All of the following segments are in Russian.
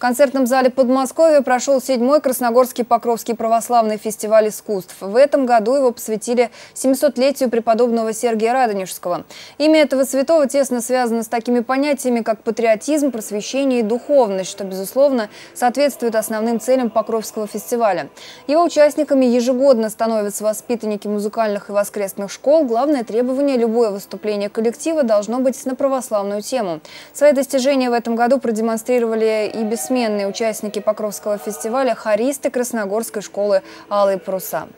В концертном зале Подмосковья прошел седьмой Красногорский Покровский православный фестиваль искусств. В этом году его посвятили 700-летию преподобного Сергия Радонежского. Имя этого святого тесно связано с такими понятиями, как патриотизм, просвещение и духовность, что, безусловно, соответствует основным целям Покровского фестиваля. Его участниками ежегодно становятся воспитанники музыкальных и воскресных школ. Главное требование – любое выступление коллектива должно быть на православную тему. Свои достижения в этом году продемонстрировали и без бессменные участники Покровского фестиваля – хористы Красногорской школы «Алые паруса».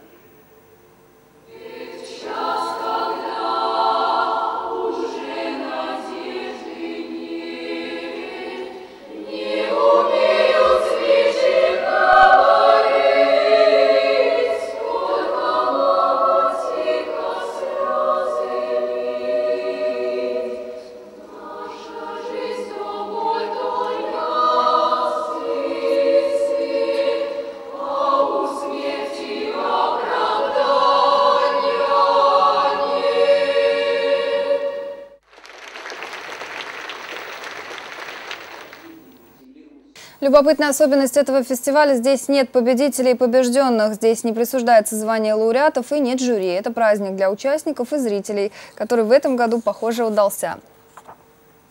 Любопытная особенность этого фестиваля – здесь нет победителей и побежденных, здесь не присуждается звание лауреатов и нет жюри. Это праздник для участников и зрителей, который в этом году, похоже, удался.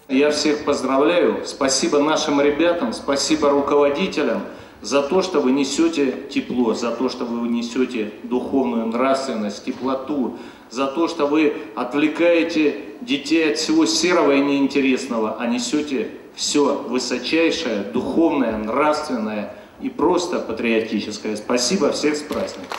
Я всех поздравляю. Спасибо нашим ребятам, спасибо руководителям за то, что вы несете тепло, за то, что вы несете духовную нравственность, теплоту, за то, что вы отвлекаете детей от всего серого и неинтересного, а несете все высочайшее, духовное, нравственное и просто патриотическое. Спасибо всех с праздником!